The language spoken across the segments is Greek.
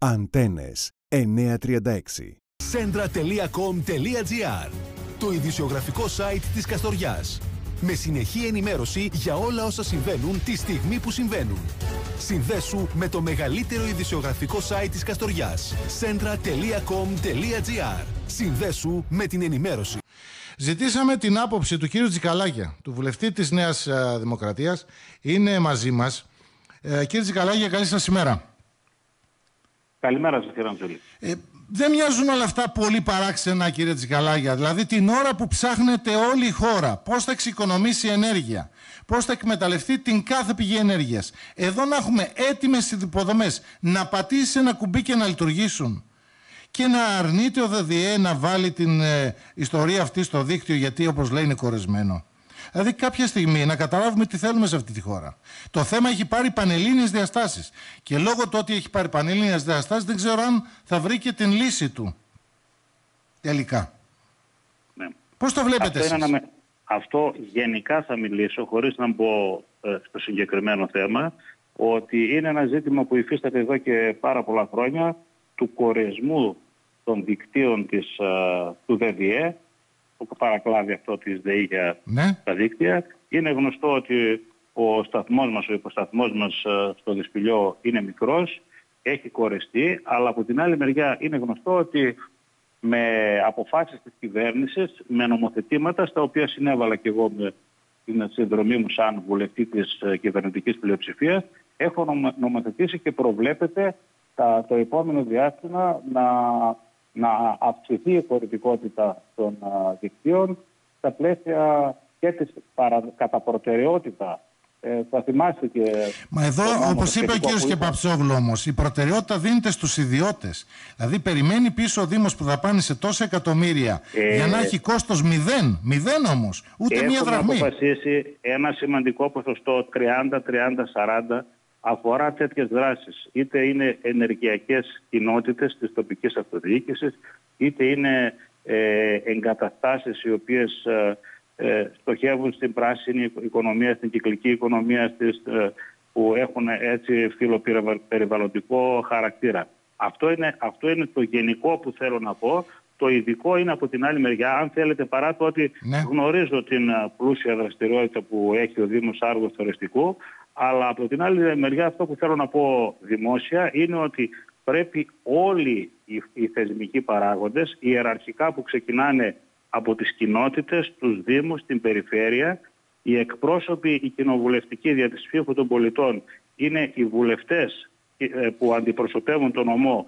Αντένες 936. Centra.com.gr Το ειδησιογραφικό site της Καστοριάς. Με συνεχή ενημέρωση για όλα όσα συμβαίνουν τη στιγμή που συμβαίνουν. Συνδέσου με το μεγαλύτερο ειδησιογραφικό site της Καστοριάς. Centra.com.gr Συνδέσου με την ενημέρωση. Ζητήσαμε την άποψη του κύριου Τζικαλάγια, του βουλευτή της Νέας ε, Δημοκρατίας. Είναι μαζί μας. Ε, κύριε Τζικαλάγια, καλή σας ημέρα. Καλημέρα σας κύριε Αντζολή. Ε, δεν μοιάζουν όλα αυτά πολύ παράξενα κύριε Τζικαλάγια. Δηλαδή την ώρα που ψάχνεται όλη η χώρα πώς θα εξοικονομήσει ενέργεια, πώς θα εκμεταλλευτεί την κάθε πηγή ενέργειας. Εδώ να έχουμε έτοιμες υποδομές να πατήσει ένα κουμπί και να λειτουργήσουν και να αρνείται ο ΔΔΕ να βάλει την ε, ιστορία αυτή στο δίκτυο γιατί όπως λέει είναι κορεσμένο. Δηλαδή κάποια στιγμή να καταλάβουμε τι θέλουμε σε αυτή τη χώρα. Το θέμα έχει πάρει πανελλήνιες διαστάσεις και λόγω του ότι έχει πάρει πανελλήνιες διαστάσεις δεν ξέρω αν θα βρει και την λύση του τελικά. Ναι. Πώς το βλέπετε αυτό, εσείς; αυτό γενικά θα μιλήσω χωρίς να μπω ε, στο συγκεκριμένο θέμα ότι είναι ένα ζήτημα που υφίσταται εδώ και πάρα πολλά χρόνια του κορεσμού των δικτύων της, ε, του ΔΔΕ που παρακλάδει αυτό της ΔΕΗ για Ναι. τα δίκτυα. Είναι γνωστό ότι ο σταθμός μας, ο υποσταθμός μας ε, στο Δυσπηλιό είναι μικρός, έχει κορεστεί, αλλά από την άλλη μεριά είναι γνωστό ότι με αποφάσεις της κυβέρνησης, με νομοθετήματα στα οποία συνέβαλα και εγώ με την συνδρομή μου σαν βουλευτή της ε, κυβερνητικής πλειοψηφίας, έχω νομο- νομοθετήσει και προβλέπεται τα, το επόμενο διάστημα να, να αυξηθεί η χωρητικότητα των α, δικτύων στα πλαίσια και της παρα, κατά προτεραιότητα. Ε, θα θυμάστε και... Μα εδώ, το νόμο όπως το είπε ο σχετικό κύριος που ήταν. Κεπαψόγλου όμως, η προτεραιότητα δίνεται στους ιδιώτες. Δηλαδή, περιμένει πίσω ο Δήμος που θα πάνε σε τόσα εκατομμύρια Ε, για να έχει κόστος μηδέν. Μηδέν όμως. Ούτε μία Έχουμε δραχμή. αποφασίσει ένα σημαντικό ποσοστό 30-30-40 αφορά τέτοιες δράσεις. Είτε είναι ενεργειακές κοινότητες της τοπικής αυτοδιοίκησης, είτε είναι ε, εγκαταστάσεις οι οποίες ε, ε, στοχεύουν στην πράσινη οικονομία, στην κυκλική οικονομία, στις, ε, που έχουν έτσι φιλοπεριβαλλοντικό χαρακτήρα. Αυτό είναι, αυτό είναι το γενικό που θέλω να πω. Το ειδικό είναι από την άλλη μεριά, αν θέλετε, παρά το ότι Ναι. γνωρίζω την α, πλούσια δραστηριότητα που έχει ο Δήμος Άργος Τουριστικού, αλλά από την άλλη μεριά αυτό που θέλω να πω δημόσια είναι ότι πρέπει όλοι οι, οι θεσμικοί παράγοντες, οι ιεραρχικά που ξεκινάνε από τις κοινότητες, τους Δήμους, την περιφέρεια, οι εκπρόσωποι, οι κοινοβουλευτικοί δια της ψήφου των πολιτών είναι οι βουλευτές ε, που αντιπροσωπεύουν τον νομό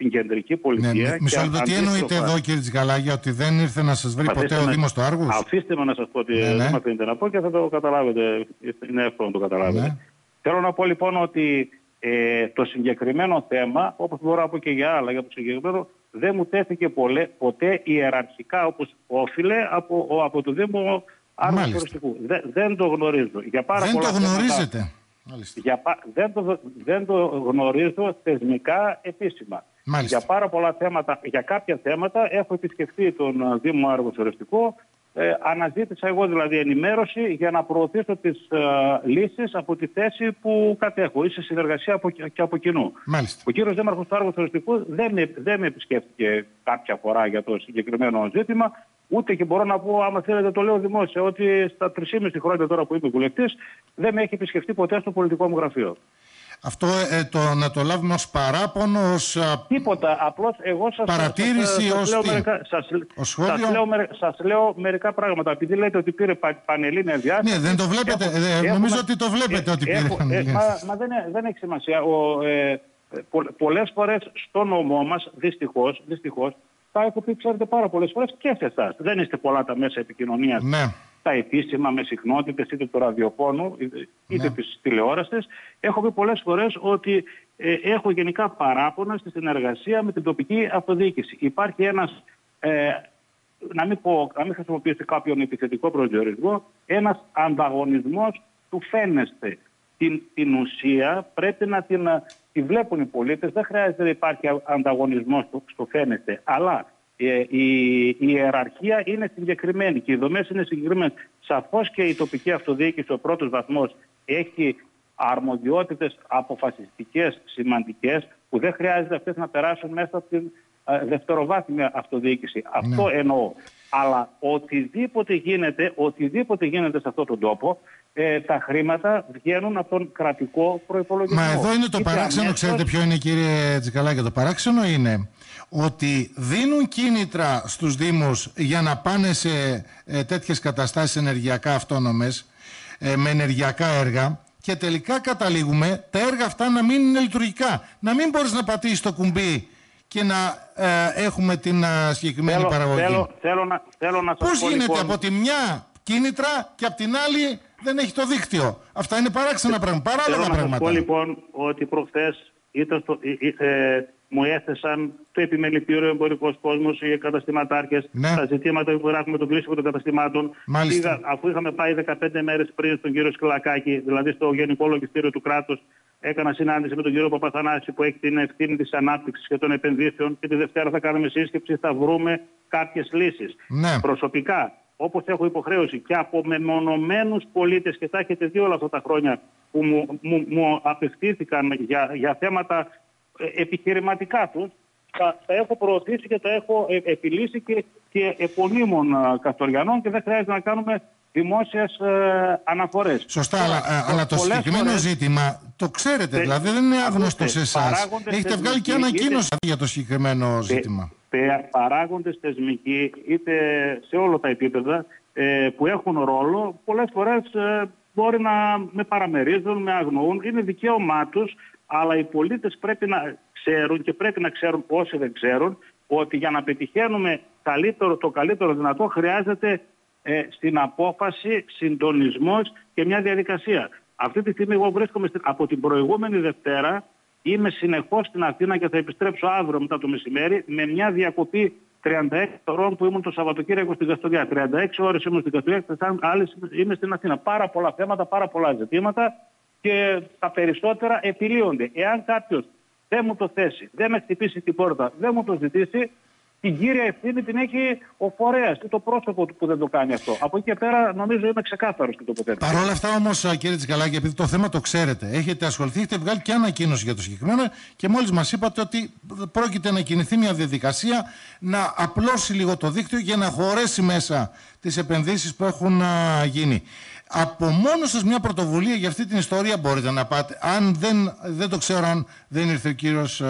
στην κεντρική Ναι, πολιτεία. ναι. Μισό και λεπτό, τι εννοείτε αντίστροφα- εδώ, κύριε Τζικαλάγια, ότι δεν ήρθε να σας βρει ποτέ Αφήστε ο με- Δήμος του Άργους; Αφήστε με να σας πω ότι Ναι, ναι. δεν με αφήνετε να πω και θα το καταλάβετε. Είναι εύκολο να το καταλάβετε. Ναι. Θέλω να πω λοιπόν ότι ε, το συγκεκριμένο θέμα, όπως μπορώ να πω και για άλλα, για το συγκεκριμένο, δεν μου τέθηκε πολλέ, ποτέ ιεραρχικά όπως όφιλε από, ο- από το Δήμο Άργους Μάλιστα. Τουριστικού. Δεν, δεν το γνωρίζω. Για πάρα Δεν πολλά το θέματα- γνωρίζετε. Μάλιστα. για, πα- δεν, το, δεν το γνωρίζω θεσμικά επίσημα. Μάλιστα. Για πάρα πολλά θέματα, για κάποια θέματα έχω επισκεφτεί τον ε, Δήμο Άργος Οριστικού. Ε, αναζήτησα εγώ δηλαδή ενημέρωση για να προωθήσω τις ε, λύσεις από τη θέση που κατέχω ή σε συνεργασία από, και από κοινού. Μάλιστα. Ο κύριος Δήμαρχος του Άργου Οριστικού δεν, με- δεν με επισκέφτηκε κάποια φορά για το συγκεκριμένο ζήτημα. Ούτε και μπορώ να πω, άμα θέλετε το λέω δημόσια, ότι στα 3,5 χρόνια τώρα που είμαι βουλευτής δεν με έχει επισκεφτεί ποτέ στο πολιτικό μου γραφείο. Αυτό ε, το, να το λάβουμε ως παράπονο, ως α, Τίποτα. Απλώς εγώ σας, Παρατήρηση σας, σας, ως λέω, τι; μερικά, σας, Ως σχόλιο; σας, λέω, μερι- σας λέω μερικά πράγματα. Επειδή λέτε ότι πήρε πα, πανελλήνια διάσταση. Ναι, δεν το βλέπετε. Έχω- Ε, έχουμε- νομίζω ότι το βλέπετε ότι πήρε έχω- πανελλήνια μα, διάσταση. μα δεν, ε- δεν έχει σημασία. Ο, ε, πο, πολλές φορές στο νομό μας, δυστυχώς, δυστυχώς, τα έχω πει, ξέρετε, πάρα πολλές φορές και σε εσάς. Δεν είστε πολλά τα μέσα επικοινωνίας Ναι. Τα επίσημα με συχνότητες είτε του ραδιοφώνου είτε Ναι. της τηλεόρασης. Έχω πει πολλές φορές ότι ε, έχω γενικά παράπονα στη συνεργασία με την τοπική αυτοδιοίκηση. Υπάρχει ένας, ε, να, μην πω, να μην χρησιμοποιήσει κάποιον επιθετικό προσδιορισμό, ένας ανταγωνισμός του φαίνεστε. Την, την ουσία πρέπει να την, ε, τη βλέπουν οι πολίτες. Δεν χρειάζεται να υπάρχει α- ανταγωνισμός στο, στο φαίνεστε. Αλλά ε, η, η ιεραρχία είναι συγκεκριμένη και οι δομές είναι συγκεκριμένες. Σαφώς και η τοπική αυτοδιοίκηση, ο πρώτος βαθμός, έχει αρμοδιότητες αποφασιστικές σημαντικές που δεν χρειάζεται αυτές να περάσουν μέσα από την ε, δευτεροβάθμια αυτοδιοίκηση. Αυτό Ναι. εννοώ. Αλλά οτιδήποτε γίνεται, οτιδήποτε γίνεται σε αυτόν τον τόπο, ε, τα χρήματα βγαίνουν από τον κρατικό προϋπολογισμό. Μα εδώ είναι το Είτε παράξενο, αμέσως, ξέρετε ποιο είναι κύριε Τζικαλάκη. Το παράξενο είναι ότι δίνουν κίνητρα στους Δήμους για να πάνε σε ε, τέτοιες καταστάσεις ενεργειακά αυτόνομες ε, με ενεργειακά έργα και τελικά καταλήγουμε τα έργα αυτά να μην είναι λειτουργικά. Να μην μπορείς να πατήσεις το κουμπί και να ε, έχουμε την ε, συγκεκριμένη Θέλω, παραγωγή. θέλω, θέλω, να, θέλω να σας Πώς πω γίνεται λοιπόν, από τη μια κίνητρα και από την άλλη δεν έχει το δίκτυο; Αυτά είναι παράξενα πράγματα, Θέλω παράλογα να σας πράγματα. πω λοιπόν ότι προχθές ήταν στο, ε, ε, μου έθεσαν το επιμελητήριο εμπορικό κόσμος, οι καταστηματάρχες, Ναι. τα ζητήματα που έχουμε τον κλείσιμο των καταστημάτων. Μάλιστα. Πήγα- αφού είχαμε πάει 15 μέρες πριν στον κύριο Σκυλακάκη, δηλαδή στο Γενικό Λογιστήριο του κράτους, έκανα συνάντηση με τον κύριο Παπαθανάση που έχει την ευθύνη της ανάπτυξης και των επενδύσεων. Και τη Δευτέρα θα κάνουμε σύσκεψη, θα βρούμε κάποιες λύσεις. Ναι. Προσωπικά, όπως έχω υποχρέωση και από μεμονωμένους πολίτες, και τα έχετε δει όλα αυτά τα χρόνια που μου, μου, μου απευθύνθηκαν για, για θέματα ε, επιχειρηματικά τους, τα, τα έχω προωθήσει και τα έχω ε, επιλύσει και, και επωνύμων ε, Καστοριανών και δεν χρειάζεται να κάνουμε δημόσιες ε, αναφορές. Σωστά, Τώρα, αλλά, ε, αλλά το πολλές συγκεκριμένο φορές- ζήτημα το ξέρετε, Τε- δηλαδή δεν είναι άγνωστο ακούστε, σε εσάς. παράγοντες Έχετε βγάλει και θεσμικοί, ανακοίνωση για το συγκεκριμένο ζήτημα. τε- παράγοντες θεσμικοί είτε σε όλα τα επίπεδα ε, που έχουν ρόλο πολλές φορές ε, μπορεί να με παραμερίζουν, με αγνοούν. Είναι δικαίωμά τους αλλά οι πολίτες πρέπει να ξέρουν και πρέπει να ξέρουν όσοι δεν ξέρουν ότι για να πετυχαίνουμε καλύτερο, το καλύτερο δυνατό χρειάζεται ε, στην απόφαση συντονισμός και μια διαδικασία. Αυτή τη στιγμή εγώ βρίσκομαι στην- από την προηγούμενη Δευτέρα Είμαι συνεχώς στην Αθήνα και θα επιστρέψω αύριο μετά το μεσημέρι με μια διακοπή 36 ώρων που ήμουν το Σαββατοκύριακο στην Καστοριά. 36 ώρες ήμουν στην Καστοριά και άλλες είμαι στην Αθήνα. Πάρα πολλά θέματα, πάρα πολλά ζητήματα και τα περισσότερα επιλύονται. Εάν κάποιος δεν μου το θέσει, δεν με χτυπήσει την πόρτα, δεν μου το ζητήσει, την κύρια ευθύνη την έχει ο φορέας ή το πρόσωπο του που δεν το κάνει αυτό. Από εκεί και πέρα νομίζω είμαι ξεκάθαρος στην τοποθέτηση. Παρ' όλα αυτά όμως, κύριε Τσικαλάκη, επειδή το θέμα το ξέρετε, έχετε ασχοληθεί, έχετε βγάλει και ανακοίνωση για το συγκεκριμένο και μόλις μας είπατε ότι πρόκειται να κινηθεί μια διαδικασία να απλώσει λίγο το δίκτυο για να χωρέσει μέσα τις επενδύσεις που έχουν α, γίνει. Από μόνο σας μια πρωτοβουλία για αυτή την ιστορία μπορείτε να πάτε. Αν δεν, δεν το ξέρω, αν δεν ήρθε ο κύριος,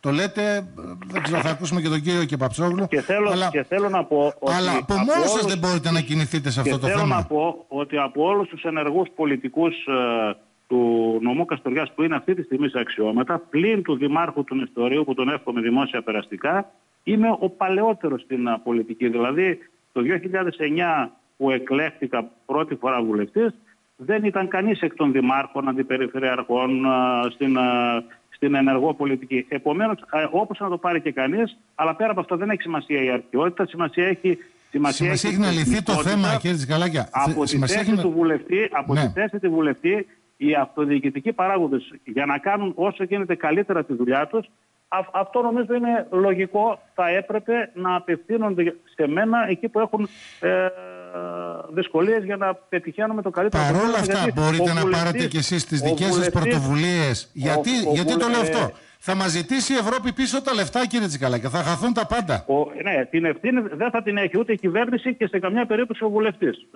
το λέτε. ε, Δεν ξέρω, θα ακούσουμε και τον κύριο Κεπαψόγλου. Και θέλω, αλλά, και θέλω να πω ότι αλλά από μόνο όλους- σα δεν μπορείτε να κινηθείτε σε αυτό και το θέλω θέμα. να πω ότι από όλους τους ενεργούς πολιτικούς ε, του νομού Καστοριάς που είναι αυτή τη στιγμή σε αξιώματα, πλην του Δημάρχου του Νεστορίου που τον εύχομαι δημόσια περαστικά, είμαι ο παλαιότερος στην ε, πολιτική. Δηλαδή το 2009 που εκλέχθηκα πρώτη φορά βουλευτής, δεν ήταν κανείς εκ των δημάρχων, αντιπεριφερειαρχών ε, στην, ε, στην ενεργό πολιτική. Επομένως, ε, όπως να το πάρει και κανείς, αλλά πέρα από αυτό δεν έχει σημασία η αρχαιότητα, σημασία έχει Σημασία, Σημασία έχει να λυθεί το θέμα, κύριε Τσικαλάκια. Από τη Σημασία θέση έχει να- του βουλευτή, από Ναι. τη θέση του βουλευτή, οι αυτοδιοικητικοί παράγοντες για να κάνουν όσο γίνεται καλύτερα τη δουλειά τους, α- αυτό νομίζω είναι λογικό. Θα έπρεπε να απευθύνονται σε μένα εκεί που έχουν ε, δυσκολίες για να πετυχαίνουμε το καλύτερο Παρ' όλα αποτέλεσμα, αυτά, γιατί μπορείτε ο να βουλευτής- πάρετε κι εσείς τις ο δικές σας βουλευτής- πρωτοβουλίες. Γιατί, ο γιατί το λέω βουλε- αυτό. Θα μας ζητήσει η Ευρώπη πίσω τα λεφτά, κύριε Τσικαλάκια. Θα χαθούν τα πάντα. Ο, ναι, την ευθύνη δεν θα την έχει ούτε η κυβέρνηση και σε καμιά περίπτωση ο βουλευτής.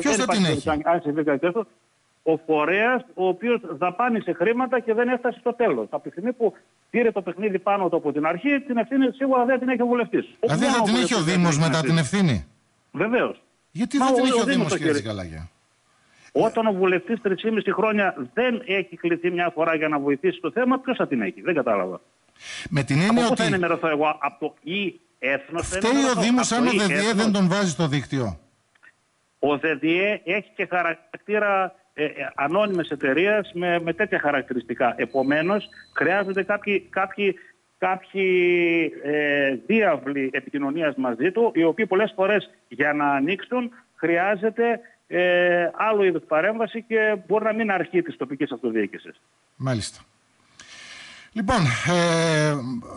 Ποιος θα την έχει; Αν συμβεί κάτι τέτοιο, ο φορέας ο οποίος δαπάνησε χρήματα και δεν έφτασε στο τέλος. Από τη στιγμή που πήρε το παιχνίδι πάνω του από την αρχή, την ευθύνη σίγουρα δεν την έχει ο βουλευτής. Δηλαδή θα την έχει ο Δήμος μετά την ευθύνη; Βεβαίως. Γιατί Μα δεν την ο- έχει ο ο Δήμος Δήμος, το κύριε κύριε. Τσικαλάκια. Όταν ο βουλευτής 3,5 χρόνια δεν έχει κληθεί μια φορά για να βοηθήσει το θέμα, ποιος θα την έχει; Δεν κατάλαβα. Με την Από έννοια πού θα ότι ενημερωθώ εγώ, από το ή έθνος. φταίει ο Δήμος αν ο ΔΔΕ δεν τον βάζει στο δίκτυο. Ο ΔΔΕ έχει και χαρακτήρα ε, ε, ανώνυμες εταιρείας με, με τέτοια χαρακτηριστικά. Επομένως, χρειάζονται κάποιοι, κάποιοι, κάποιοι ε, διάβλοι επικοινωνίας μαζί του, οι οποίοι πολλές φορές για να ανοίξουν χρειάζεται ε, άλλο είδους παρέμβαση και μπορεί να μην αρχεί της τοπικής αυτοδιοίκησης. Μάλιστα. Λοιπόν, ε,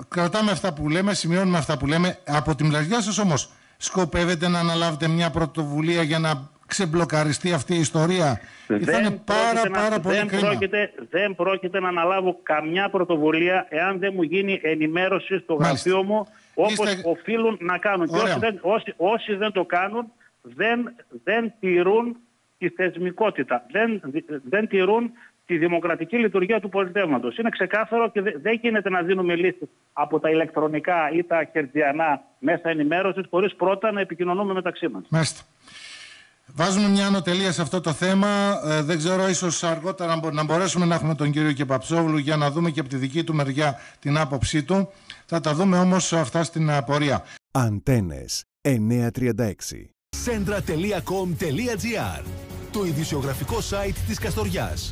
κρατάμε αυτά που λέμε, σημειώνουμε αυτά που λέμε. Από τη μεριά σας όμως, σκοπεύετε να αναλάβετε μια πρωτοβουλία για να ξεμπλοκαριστεί αυτή η ιστορία. Δεν θα είναι πάρα πάρα πολύ δεν κρίμα. Πρόκειται, δεν πρόκειται να αναλάβω καμιά πρωτοβουλία εάν δεν μου γίνει ενημέρωση στο γραφείο μου όπως Είστε... οφείλουν να κάνουν. Και όσοι δεν, όσοι, όσοι δεν το κάνουν δεν, δεν τηρούν τη θεσμικότητα, δεν, δεν τηρούν τη δημοκρατική λειτουργία του πολιτεύματος. Είναι ξεκάθαρο και δεν γίνεται να δίνουμε λύσεις από τα ηλεκτρονικά ή τα κερδιανά μέσα ενημέρωσης χωρίς πρώτα να επικοινωνούμε μεταξύ μας. Μάλιστα. Βάζουμε μια ανωτελεία σε αυτό το θέμα. Ε, δεν ξέρω, ίσως αργότερα να μπορέσουμε να έχουμε τον κύριο Κεπαψόβλου για να δούμε και από τη δική του μεριά την άποψή του. Θα τα δούμε όμως αυτά στην απορία. Αντένες 936. Centra.com.gr Το ειδησιογραφικό site της Καστοριάς.